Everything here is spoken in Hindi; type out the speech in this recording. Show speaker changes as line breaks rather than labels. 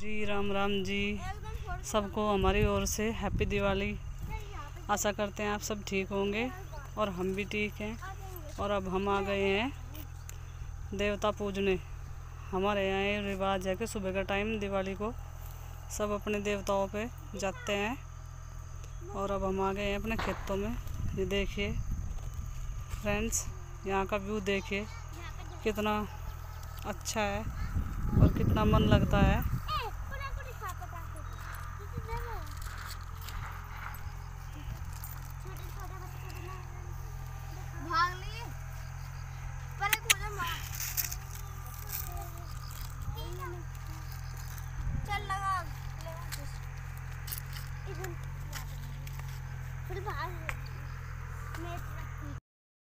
जी, राम राम जी। सबको हमारी ओर से हैप्पी दिवाली। आशा करते हैं आप सब ठीक होंगे और हम भी ठीक हैं। और अब हम आ गए हैं देवता पूजने। हमारे यहाँ ये रिवाज है कि सुबह का टाइम दिवाली को सब अपने देवताओं पे जाते हैं। और अब हम आ गए हैं अपने खेतों में। ये देखिए फ्रेंड्स यहाँ का व्यू देखिए। कितना अच्छा है और कितना मन लगता है।
Even, yeah. What about